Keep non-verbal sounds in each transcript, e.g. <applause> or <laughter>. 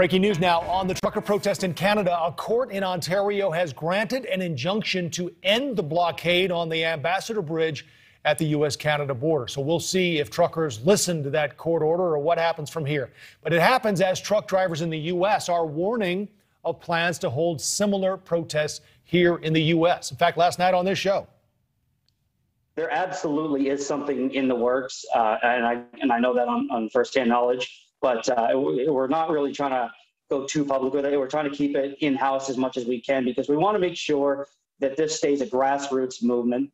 Breaking news now on the trucker protest in Canada. A court in Ontario has granted an injunction to end the blockade on the Ambassador Bridge at the U.S. Canada border. So we'll see if truckers listen to that court order or what happens from here. But it happens as truck drivers in the U.S. are warning of plans to hold similar protests here in the U.S. In fact, last night on this show, there absolutely is something in the works, uh, and I and I know that on, on firsthand knowledge but uh, we're not really trying to go too public with it. We're trying to keep it in house as much as we can because we want to make sure that this stays a grassroots movement.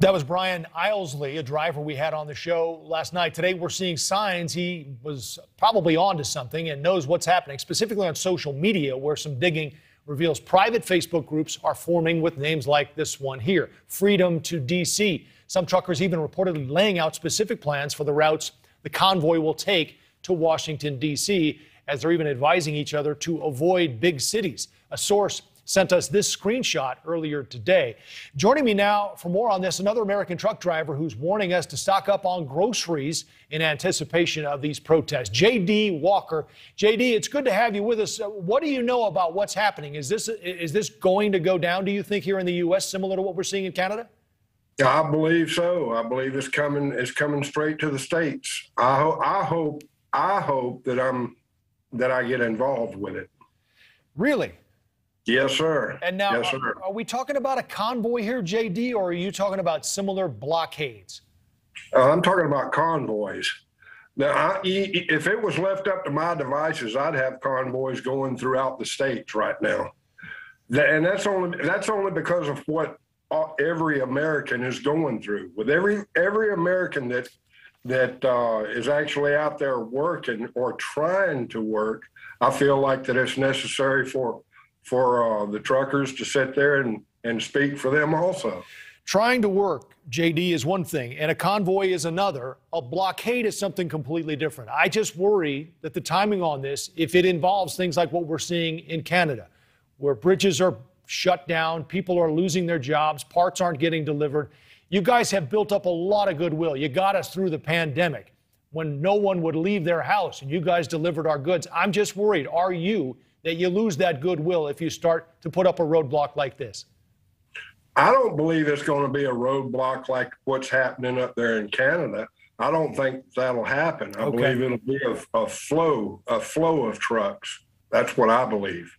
That was Brian Ilesley, a driver we had on the show last night. Today, we're seeing signs he was probably onto something and knows what's happening, specifically on social media, where some digging reveals private Facebook groups are forming with names like this one here Freedom to DC. Some truckers even reportedly laying out specific plans for the routes the convoy will take to Washington, D.C., as they're even advising each other to avoid big cities. A source sent us this screenshot earlier today. Joining me now for more on this, another American truck driver who's warning us to stock up on groceries in anticipation of these protests. JD Walker. JD, it's good to have you with us. Uh, what do you know about what's happening? Is this is this going to go down, do you think, here in the U.S., similar to what we're seeing in Canada? I believe so. I believe it's coming. It's coming straight to the states. I hope. I hope. I hope that I'm that I get involved with it. Really? Yes, sir. And now, yes, are, are, we talking about a convoy here, JD, or are you talking about similar blockades? Uh, I'm talking about convoys. Now, I, if it was left up to my devices, I'd have convoys going throughout the states right now. And that's only that's only because of what every American is going through. With every every American that that uh, is actually out there working or trying to work, I feel like that it's necessary for for uh, the truckers to sit there and and speak for them also. Trying to work, JD, is one thing, and a convoy is another. A blockade is something completely different. I just worry that the timing on this, if it involves things like what we're seeing in Canada, where bridges are shut down. People are losing their jobs. Parts aren't getting delivered. You guys have built up a lot of goodwill. You got us through the pandemic when no one would leave their house and you guys delivered our goods. I'm just worried, are you, that you lose that goodwill if you start to put up a roadblock like this? I don't believe it's going to be a roadblock like what's happening up there in Canada. I don't think that'll happen. I okay. believe it'll be a, a, flow, a flow of trucks. That's what I believe.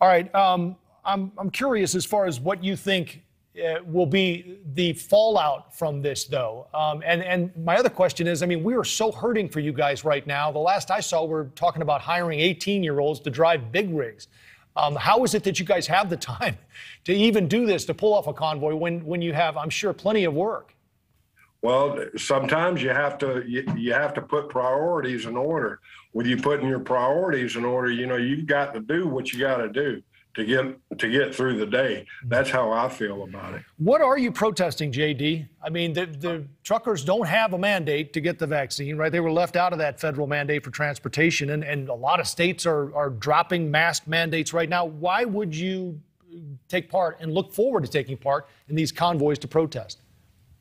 All right. Um, I'm, I'm curious as far as what you think uh, will be the fallout from this, though. Um, and, and my other question is I mean, we are so hurting for you guys right now. The last I saw, we're talking about hiring 18 year olds to drive big rigs. Um, how is it that you guys have the <laughs> time to even do this, to pull off a convoy when, when you have, I'm sure, plenty of work? Well, sometimes you have to you, you have to put priorities in order. When you putting your priorities in order, you know you've got to do what you got to do to get to get through the day. Mm-hmm. That's how I feel about it. What are you protesting, JD? I mean, the, the truckers don't have a mandate to get the vaccine, right? They were left out of that federal mandate for transportation, and, and a lot of states are, are dropping mask mandates right now. Why would you take part and look forward to taking part in these convoys to protest?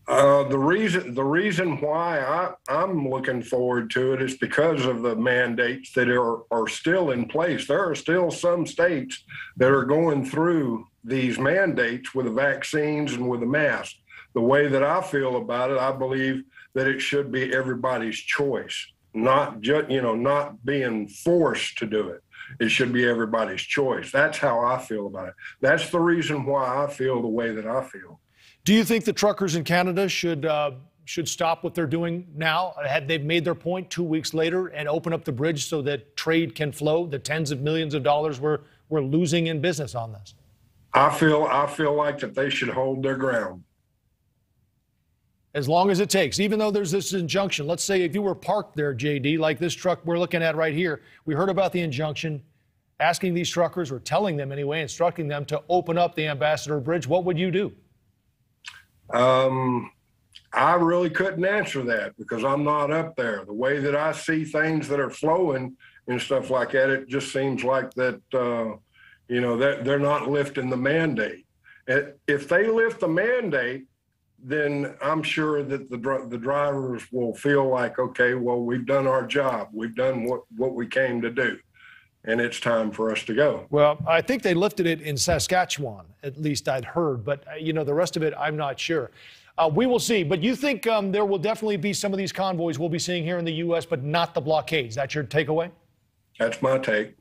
Uh, the reason the reason why I, I'm looking forward to it is because of the mandates that are, are still in place. There are still some states that are going through these mandates with the vaccines and with the mask. The way that I feel about it, I believe that it should be everybody's choice, not just you know not being forced to do it. It should be everybody's choice. That's how I feel about it. That's the reason why I feel the way that I feel. Do you think the truckers in Canada should uh, should stop what they're doing now? Had they've made their point two weeks later and open up the bridge so that trade can flow? The tens of millions of dollars we're we're losing in business on this. I feel I feel like that they should hold their ground. As long as it takes, even though there's this injunction. Let's say if you were parked there, JD, like this truck we're looking at right here, we heard about the injunction asking these truckers, or telling them anyway, instructing them to open up the Ambassador Bridge. What would you do? Um, I really couldn't answer that because I'm not up there. The way that I see things that are flowing and stuff like that, it just seems like that, uh, you know, that they're not lifting the mandate. If they lift the mandate, then I'm sure that the the drivers will feel like, okay, well, we've done our job. We've done what what we came to do, and it's time for us to go. Well, I think they lifted it in Saskatchewan, at least I'd heard, but uh, you know the rest of it, I'm not sure. Uh, we will see. But you think um, there will definitely be some of these convoys we'll be seeing here in the U.S., but not the blockades. That's your takeaway? That's my take.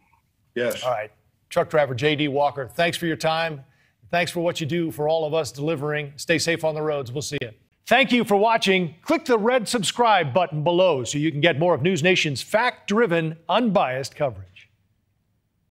Yes. All right. Truck driver J.D. Walker, thanks for your time. Thanks for what you do for all of us delivering. Stay safe on the roads. We'll see you. Thank you for watching. Click the red subscribe button below so you can get more of News Nation's fact driven, unbiased coverage.